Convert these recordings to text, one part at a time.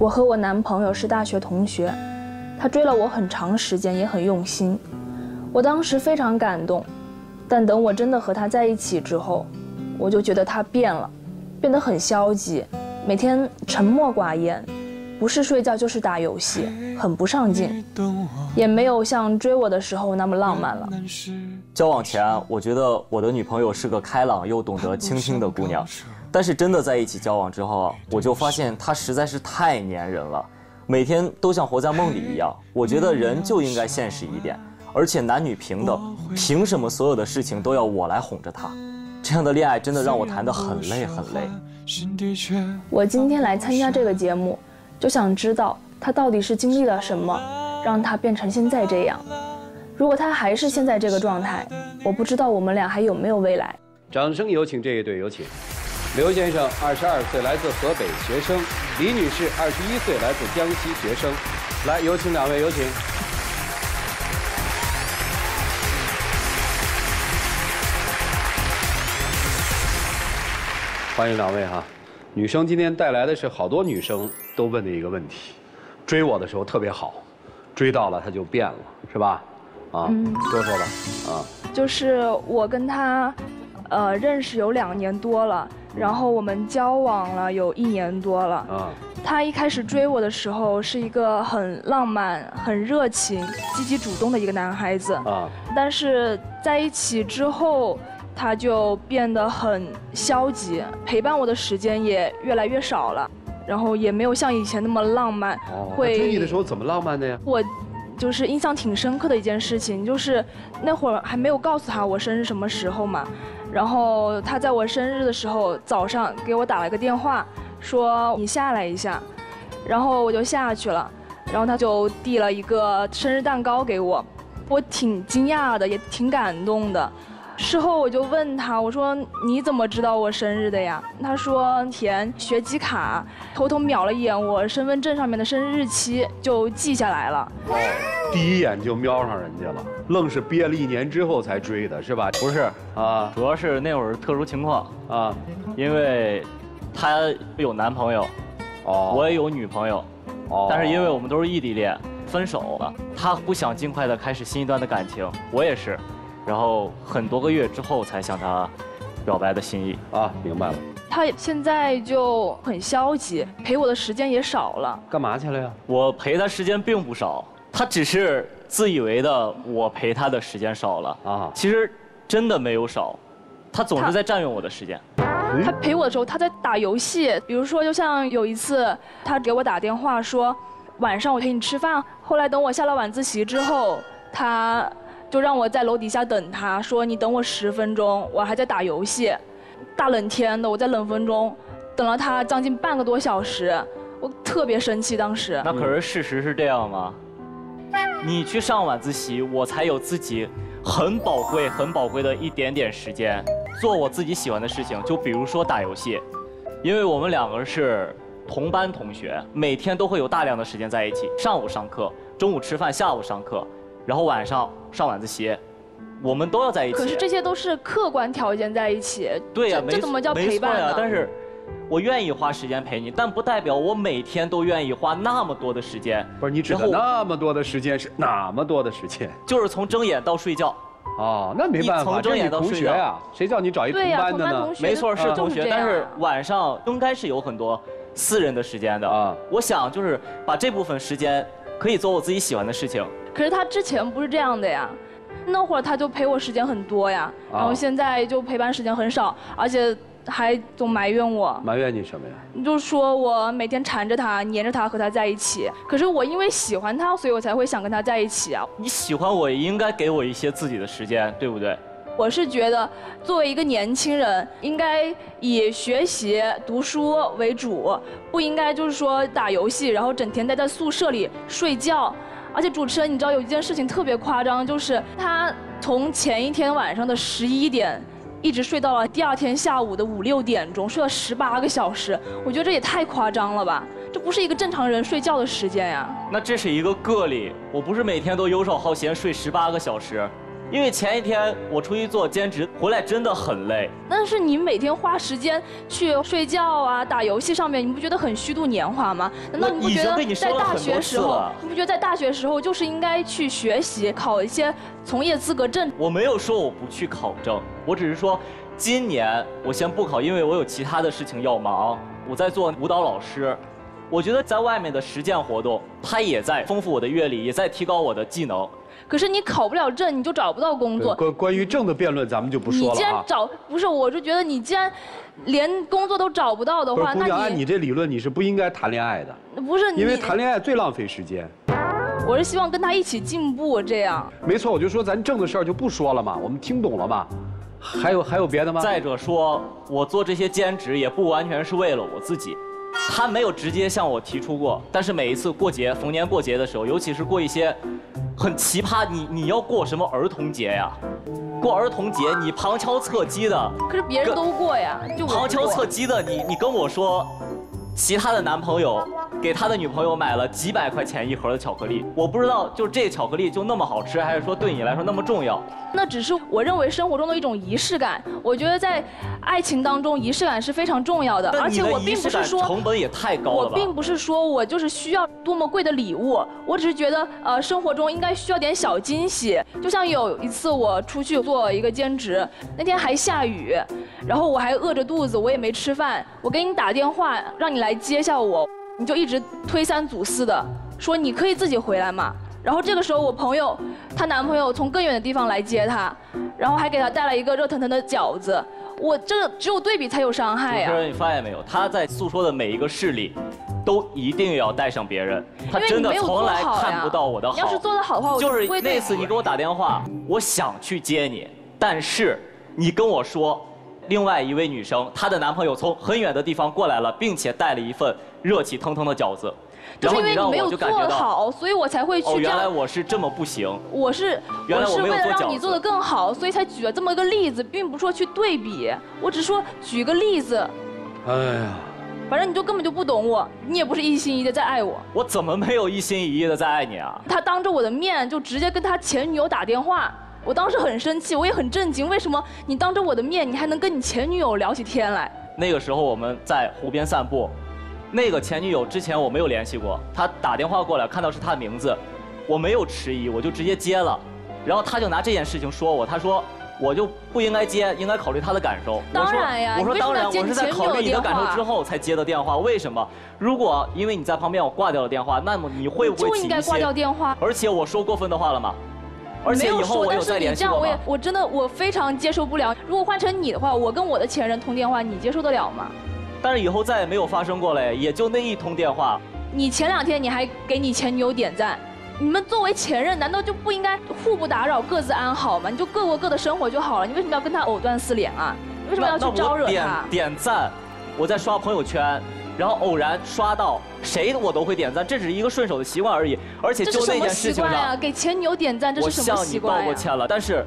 我和我男朋友是大学同学，他追了我很长时间，也很用心。我当时非常感动，但等我真的和他在一起之后，我就觉得他变了，变得很消极，每天沉默寡言，不是睡觉就是打游戏，很不上进，也没有像追我的时候那么浪漫了。交往前，我觉得我的女朋友是个开朗又懂得倾听的姑娘。但是真的在一起交往之后啊，我就发现他实在是太粘人了，每天都像活在梦里一样。我觉得人就应该现实一点，而且男女平等，凭什么所有的事情都要我来哄着他？这样的恋爱真的让我谈得很累很累。我今天来参加这个节目，就想知道他到底是经历了什么，让他变成现在这样。如果他还是现在这个状态，我不知道我们俩还有没有未来。掌声有请这一对，有请。刘先生，二十二岁，来自河北学生；李女士，二十一岁，来自江西学生。来，有请两位，有请。欢迎两位哈。女生今天带来的是好多女生都问的一个问题：追我的时候特别好，追到了他就变了，是吧？啊，说说吧。啊，就是我跟他，呃，认识有两年多了。然后我们交往了有一年多了。啊，他一开始追我的时候是一个很浪漫、很热情、积极主动的一个男孩子。啊，但是在一起之后，他就变得很消极，陪伴我的时间也越来越少了，然后也没有像以前那么浪漫。哦，追你的时候怎么浪漫的呀？我，就是印象挺深刻的一件事情，就是那会儿还没有告诉他我生日什么时候嘛。然后他在我生日的时候早上给我打了个电话，说你下来一下，然后我就下去了，然后他就递了一个生日蛋糕给我，我挺惊讶的，也挺感动的。事后我就问他，我说你怎么知道我生日的呀？他说填学籍卡，偷偷瞄了一眼我身份证上面的生日日期，就记下来了。哦，第一眼就瞄上人家了，愣是憋了一年之后才追的是吧？不是啊，主要是那会儿特殊情况啊，因为，他有男朋友，哦，我也有女朋友，哦，但是因为我们都是异地恋，分手了。他不想尽快的开始新一段的感情，我也是。然后很多个月之后才向他表白的心意啊，明白了。他现在就很消极，陪我的时间也少了。干嘛去了呀？我陪他时间并不少，他只是自以为的我陪他的时间少了啊。其实真的没有少，他总是在占用我的时间。他陪我的时候，他在打游戏。比如说，就像有一次，他给我打电话说晚上我陪你吃饭。后来等我下了晚自习之后，他。就让我在楼底下等他，说你等我十分钟，我还在打游戏。大冷天的，我在冷风中等了他将近半个多小时，我特别生气。当时那可是事实是这样吗？你去上晚自习，我才有自己很宝贵、很宝贵的一点点时间，做我自己喜欢的事情，就比如说打游戏。因为我们两个是同班同学，每天都会有大量的时间在一起。上午上课，中午吃饭，下午上课。然后晚上上晚自习，我们都要在一起。可是这些都是客观条件在一起。对呀，这怎么叫陪伴呢？但是，我愿意花时间陪你，但不代表我每天都愿意花那么多的时间。不是你指的那么多的时间是那么多的时间？就是从睁眼到睡觉。哦，那没办法，从睁眼到睡觉呀，谁叫你找一同班的呢？没错，是同学，但是晚上应该是有很多私人的时间的啊。我想就是把这部分时间可以做我自己喜欢的事情。可是他之前不是这样的呀，那会儿他就陪我时间很多呀，然后现在就陪伴时间很少，而且还总埋怨我。埋怨你什么呀？就说我每天缠着他，黏着他，和他在一起。可是我因为喜欢他，所以我才会想跟他在一起啊。你喜欢我，也应该给我一些自己的时间，对不对？我是觉得，作为一个年轻人，应该以学习、读书为主，不应该就是说打游戏，然后整天待在宿舍里睡觉。而且主持人，你知道有一件事情特别夸张，就是他从前一天晚上的十一点，一直睡到了第二天下午的五六点钟，睡了十八个小时。我觉得这也太夸张了吧？这不是一个正常人睡觉的时间呀。那这是一个个例，我不是每天都游手好闲睡十八个小时。因为前一天我出去做兼职，回来真的很累。但是你每天花时间去睡觉啊、打游戏上面，你不觉得很虚度年华吗？难道你不觉得在大学时候，你不觉得在大学时候就是应该去学习，考一些从业资格证？我没有说我不去考证，我只是说今年我先不考，因为我有其他的事情要忙。我在做舞蹈老师，我觉得在外面的实践活动，它也在丰富我的阅历，也在提高我的技能。可是你考不了证，你就找不到工作。关关于证的辩论，咱们就不说了你既然找不是，我是觉得你既然连工作都找不到的话，那你按你这理论，你是不应该谈恋爱的。不是，因为谈恋爱最浪费时间。我是希望跟他一起进步，这样。没错，我就说咱证的事儿就不说了嘛，我们听懂了吗？还有还有别的吗？再者说，我做这些兼职也不完全是为了我自己。他没有直接向我提出过，但是每一次过节、逢年过节的时候，尤其是过一些很奇葩，你你要过什么儿童节呀？过儿童节你旁敲侧击的，可是别人都过呀，就旁敲侧击的，你你跟我说，其他的男朋友。给他的女朋友买了几百块钱一盒的巧克力，我不知道就这巧克力就那么好吃，还是说对你来说那么重要？那只是我认为生活中的一种仪式感。我觉得在爱情当中，仪式感是非常重要的。而且我并不是说成本也太高了我并不是说我就是需要多么贵的礼物，我只是觉得呃生活中应该需要点小惊喜。就像有一次我出去做一个兼职，那天还下雨，然后我还饿着肚子，我也没吃饭，我给你打电话让你来接下我。你就一直推三阻四的说你可以自己回来嘛，然后这个时候我朋友她男朋友从更远的地方来接她，然后还给她带了一个热腾腾的饺子，我这个只有对比才有伤害呀。主持人，你发现没有？他在诉说的每一个事例，都一定要带上别人，他真的从来看不到我的好。你要是做的好的话，我就是那次你给我打电话，我想去接你，但是你跟我说。另外一位女生，她的男朋友从很远的地方过来了，并且带了一份热气腾腾的饺子。就是因为你没有做好，所以我才会去。哦，原来我是这么不行。我是，我是为了让你做的更好，所以才举了这么一个例子，并不是说去对比。我只是说举个例子。哎呀，反正你就根本就不懂我，你也不是一心一意的在爱我。我怎么没有一心一意的在爱你啊？他当着我的面就直接跟他前女友打电话。我当时很生气，我也很震惊，为什么你当着我的面，你还能跟你前女友聊起天来？那个时候我们在湖边散步，那个前女友之前我没有联系过，她打电话过来，看到是她的名字，我没有迟疑，我就直接接了，然后她就拿这件事情说我，她说我就不应该接，应该考虑她的感受。当然呀，我说当然，我是在考虑你的感受之后才接的电话。为什么？如果因为你在旁边我挂掉了电话，那么你会不会就应该挂掉电话？而且我说过分的话了吗？而且以后我有再联系这样我也我真的我非常接受不了。如果换成你的话，我跟我的前任通电话，你接受得了吗？但是以后再也没有发生过嘞，也就那一通电话。你前两天你还给你前女友点赞，你们作为前任，难道就不应该互不打扰，各自安好吗？你就各过各的生活就好了。你为什么要跟他藕断丝连啊？为什么要去招惹他？点点赞，我在刷朋友圈。然后偶然刷到谁我都会点赞，这只是一个顺手的习惯而已。而且就那件事情上，给前女友点赞这是什么习惯我向你道过歉了，但是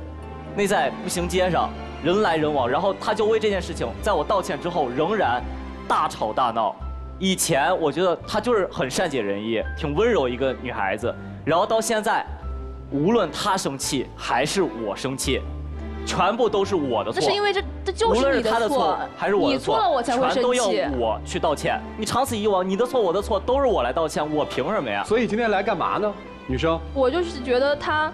那在步行街上人来人往，然后他就为这件事情，在我道歉之后仍然大吵大闹。以前我觉得他就是很善解人意，挺温柔一个女孩子，然后到现在，无论他生气还是我生气。全部都是我的错，那是因为这这就是你的错，还是我的错？你错了我才会生气。全都要我去道歉。你长此以往，你的错我的错都是我来道歉，我凭什么呀？所以今天来干嘛呢，女生？我就是觉得他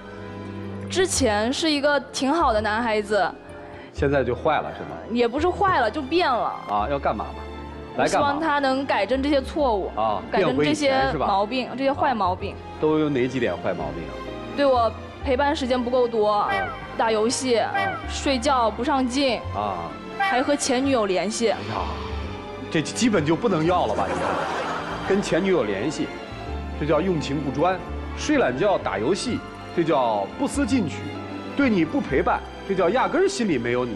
之前是一个挺好的男孩子，现在就坏了是吗？也不是坏了，就变了。啊，要干嘛嘛？来希望他能改正这些错误啊，改正这些毛病，这些坏毛病。都有哪几点坏毛病啊？对我陪伴时间不够多。打游戏，睡觉不上进啊，还和前女友联系。哎呀，这基本就不能要了吧？你看，跟前女友联系，这叫用情不专；睡懒觉、打游戏，这叫不思进取；对你不陪伴，这叫压根儿心里没有你。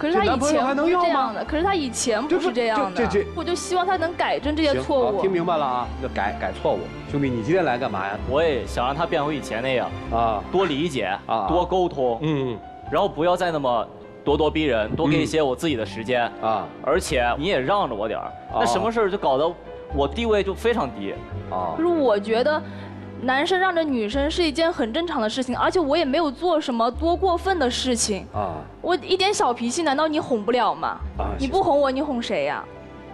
可是他以前不是这样的，可是他以前不是这样的。这这，我就希望他能改正这些错误。听明白了啊？要改改错误。兄弟，你今天来干嘛呀？我也想让他变回以前那样啊，多理解啊，多沟通，嗯，然后不要再那么咄咄逼人，多给一些我自己的时间啊。而且你也让着我点儿，那什么事儿就搞得我地位就非常低啊。可是我觉得。男生让着女生是一件很正常的事情，而且我也没有做什么多过分的事情。啊，我一点小脾气，难道你哄不了吗？啊你不哄我，你哄谁呀？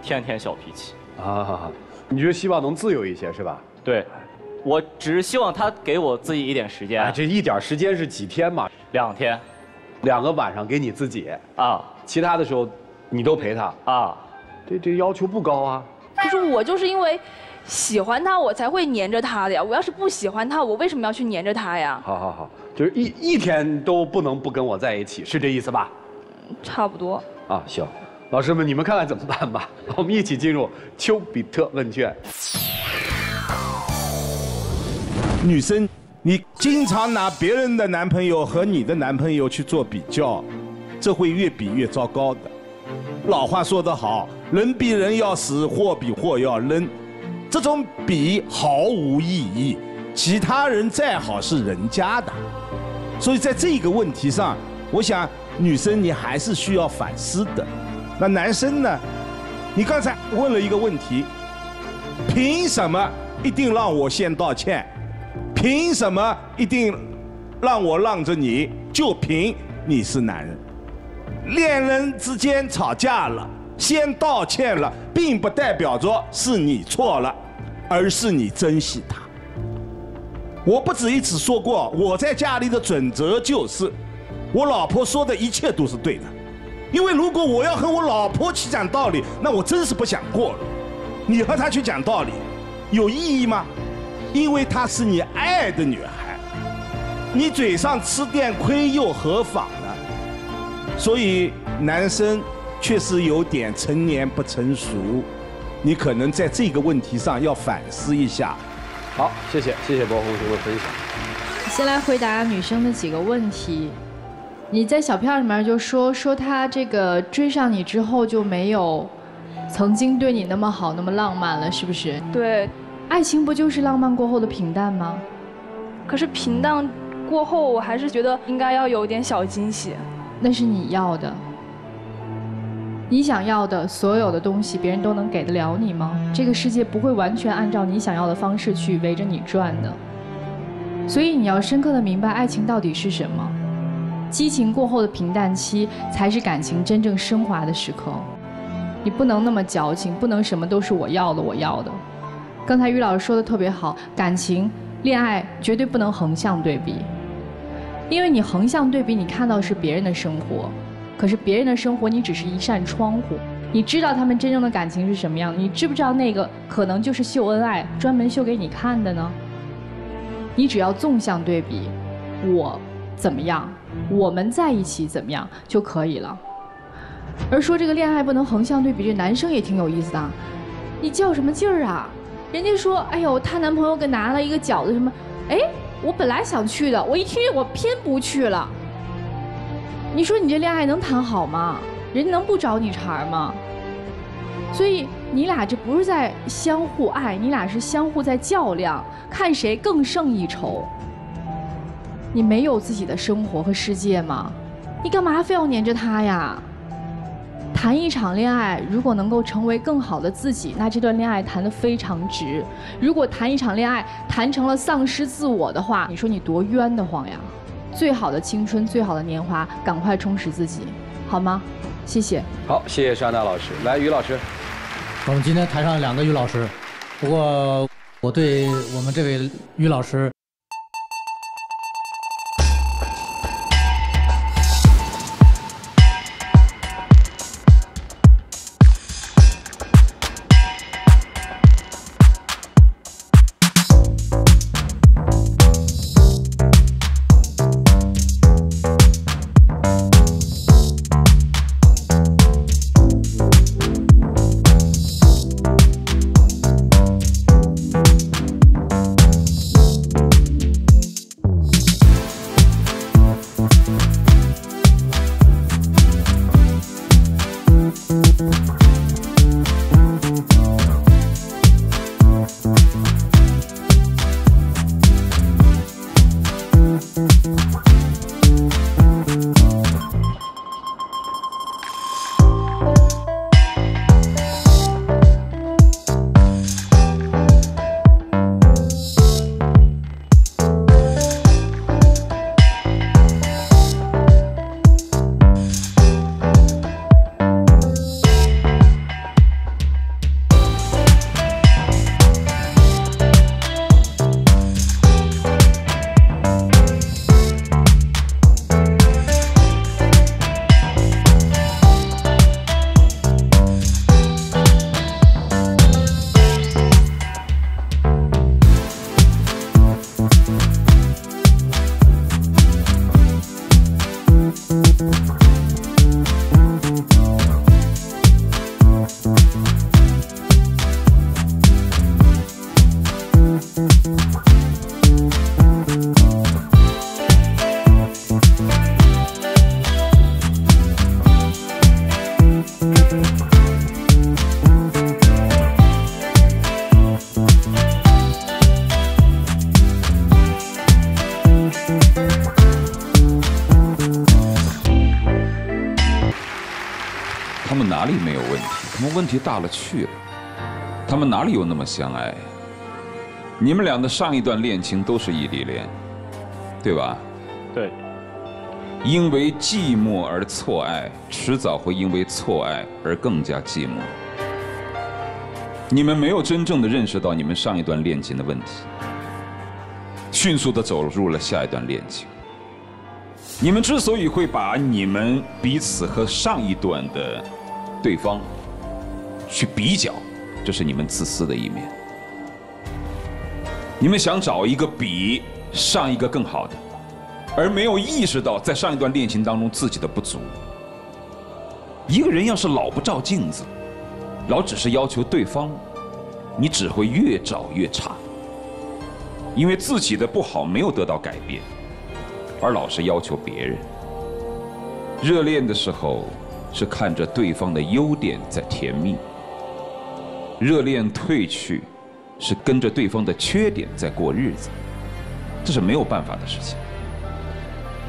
天天小脾气。啊，你就希望能自由一些是吧？对，我只是希望他给我自己一点时哎，间，这一点时间是几天嘛？两天两个晚上给你自己，啊其他的时候你都陪他，啊，这这要求不高啊。可是我就是因为喜欢他，我才会黏着他的呀。我要是不喜欢他，我为什么要去黏着他呀？好好好，就是一一天都不能不跟我在一起，是这意思吧？差不多。啊，行，老师们你们看看怎么办吧。我们一起进入丘比特问卷。女生，你经常拿别人的男朋友和你的男朋友去做比较，这会越比越糟糕的。老话说得好，人比人要死，货比货要扔，这种比毫无意义。其他人再好是人家的，所以在这个问题上，我想女生你还是需要反思的。那男生呢？你刚才问了一个问题，凭什么一定让我先道歉？凭什么一定让我让着你？就凭你是男人。恋人之间吵架了，先道歉了，并不代表着是你错了，而是你珍惜他。我不止一次说过，我在家里的准则就是，我老婆说的一切都是对的。因为如果我要和我老婆去讲道理，那我真是不想过了。你和她去讲道理，有意义吗？因为她是你爱的女孩，你嘴上吃点亏又何妨呢？所以男生确实有点成年不成熟，你可能在这个问题上要反思一下。好，谢谢谢谢博红兄的分享。先来回答女生的几个问题。你在小票里面就说说他这个追上你之后就没有曾经对你那么好那么浪漫了，是不是？对，爱情不就是浪漫过后的平淡吗？可是平淡过后，我还是觉得应该要有点小惊喜。那是你要的，你想要的所有的东西，别人都能给得了你吗？这个世界不会完全按照你想要的方式去围着你转的。所以你要深刻的明白爱情到底是什么。激情过后的平淡期，才是感情真正升华的时刻。你不能那么矫情，不能什么都是我要的，我要的。刚才于老师说的特别好，感情、恋爱绝对不能横向对比，因为你横向对比，你看到是别人的生活，可是别人的生活你只是一扇窗户，你知道他们真正的感情是什么样？你知不知道那个可能就是秀恩爱，专门秀给你看的呢？你只要纵向对比，我怎么样，我们在一起怎么样就可以了。而说这个恋爱不能横向对比，这男生也挺有意思的。你较什么劲儿啊？人家说，哎呦，她男朋友给拿了一个饺子什么，哎，我本来想去的，我一听我偏不去了。你说你这恋爱能谈好吗？人家能不找你茬吗？所以你俩这不是在相互爱，你俩是相互在较量，看谁更胜一筹。你没有自己的生活和世界吗？你干嘛非要黏着他呀？谈一场恋爱，如果能够成为更好的自己，那这段恋爱谈得非常值。如果谈一场恋爱谈成了丧失自我的话，你说你多冤得慌呀！最好的青春，最好的年华，赶快充实自己，好吗？谢谢。好，谢谢莎娜老师。来，于老师，我们今天台上两个于老师，不过我对我们这位于老师问题大了去了。他们哪里有那么相爱？你们俩的上一段恋情都是异地恋，对吧？对。因为寂寞而错爱，迟早会因为错爱而更加寂寞。你们没有真正的认识到你们上一段恋情的问题，迅速的走入了下一段恋情。你们之所以会把你们彼此和上一段的对方去比较，这是你们自私的一面。你们想找一个比上一个更好的，而没有意识到在上一段恋情当中自己的不足。一个人要是老不照镜子，老只是要求对方，你只会越找越差，因为自己的不好没有得到改变，而老是要求别人。热恋的时候是看着对方的优点在甜蜜，热恋褪去是跟着对方的缺点在过日子，这是没有办法的事情。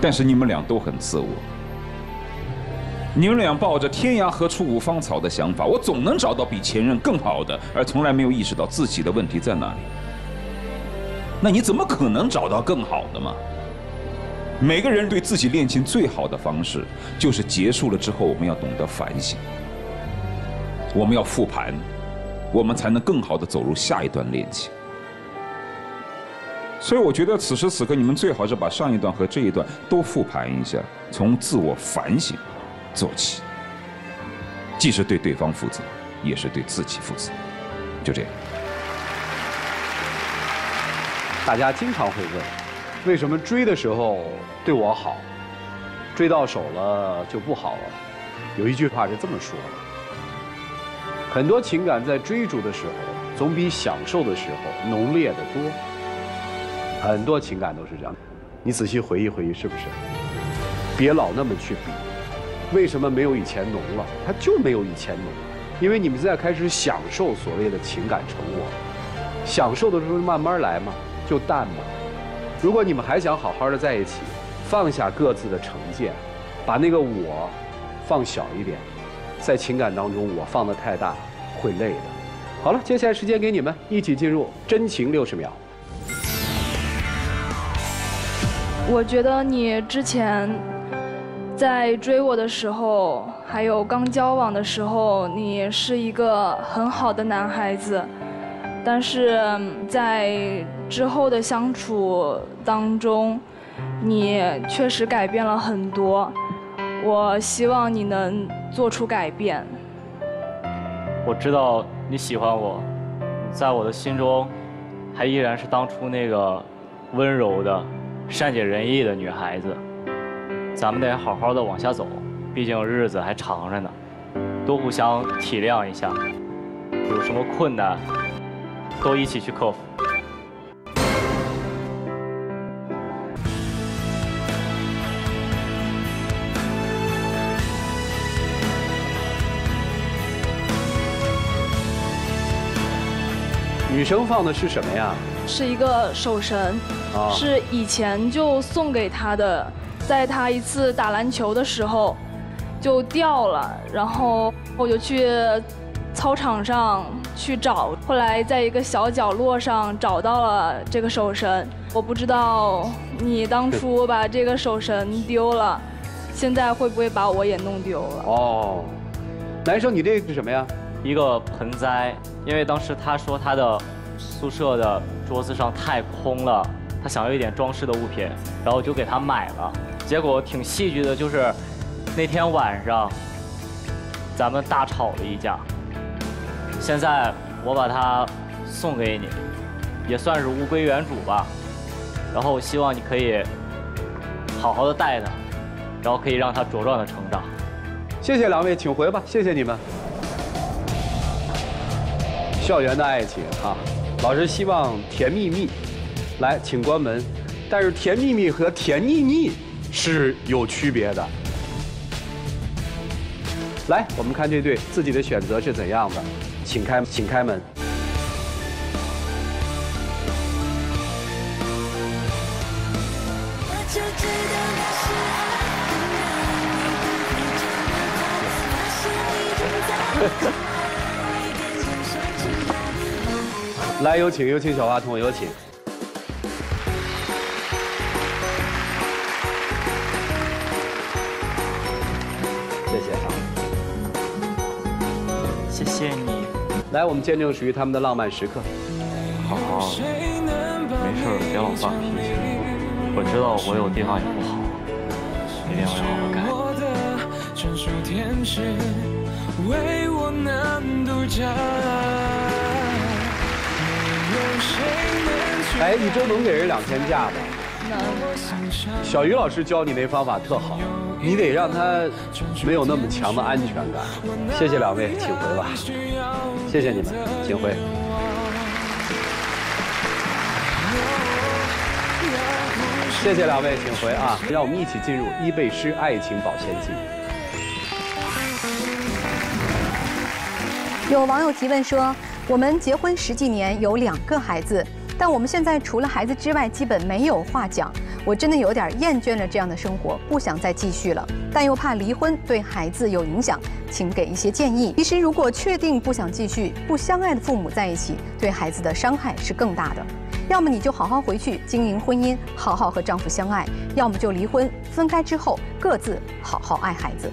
但是你们俩都很自我。你们俩抱着“天涯何处无芳草”的想法，我总能找到比前任更好的，而从来没有意识到自己的问题在哪里。那你怎么可能找到更好的嘛？每个人对自己恋情最好的方式，就是结束了之后，我们要懂得反省，我们要复盘，我们才能更好的走入下一段恋情。所以，我觉得此时此刻，你们最好是把上一段和这一段都复盘一下，从自我反省。做起，既是对对方负责，也是对自己负责。就这样。大家经常会问，为什么追的时候对我好，追到手了就不好了？有一句话是这么说的：很多情感在追逐的时候，总比享受的时候浓烈的多。很多情感都是这样，你仔细回忆回忆，是不是？别老那么去比。为什么没有以前浓了？它就没有以前浓了，因为你们在开始享受所谓的情感成果，享受的时候慢慢来嘛，就淡嘛。如果你们还想好好的在一起，放下各自的成见，把那个我放小一点，在情感当中我放的太大会累的。好了，接下来时间给你们一起进入真情六十秒。我觉得你之前。在追我的时候，还有刚交往的时候，你是一个很好的男孩子，但是在之后的相处当中，你确实改变了很多。我希望你能做出改变。我知道你喜欢我，在我的心中，还依然是当初那个温柔的、善解人意的女孩子。咱们得好好的往下走，毕竟日子还长着呢，都互相体谅一下，有什么困难都一起去克服。女生放的是什么呀？是一个手绳，是以前就送给他的。在他一次打篮球的时候，就掉了，然后我就去操场上去找，后来在一个小角落上找到了这个手绳。我不知道你当初把这个手绳丢了，现在会不会把我也弄丢了？哦，男生，你这是什么呀？一个盆栽，因为当时他说他的宿舍的桌子上太空了，他想要一点装饰的物品，然后就给他买了。结果挺戏剧的，就是那天晚上咱们大吵了一架。现在我把它送给你，也算是物归原主吧。然后我希望你可以好好的带它，然后可以让它茁壮的成长。谢谢两位，请回吧，谢谢你们。校园的爱情啊，老师希望甜蜜蜜。来，请关门。但是甜蜜蜜和甜腻腻。是有区别的。来，我们看这对自己的选择是怎样的，请开，请开门。来，有请，有请小花童，有请。谢谢啊，谢谢你。来，我们见证属于他们的浪漫时刻。好好，没事，别老发脾气。我知道我有地方也不好，一定会好好改。哎，一周能给人两天假吗？小鱼老师教你那方法特好，你得让他没有那么强的安全感。谢谢两位，请回吧。谢谢你们，请回。谢谢两位，请回啊！让我们一起进入伊贝诗爱情保鲜剂。有网友提问说：“我们结婚十几年，有两个孩子，但我们现在除了孩子之外，基本没有话讲。我真的有点厌倦了这样的生活，不想再继续了，但又怕离婚对孩子有影响，请给一些建议。其实，如果确定不想继续，不相爱的父母在一起，对孩子的伤害是更大的。要么你就好好回去经营婚姻，好好和丈夫相爱；要么就离婚，分开之后各自好好爱孩子。”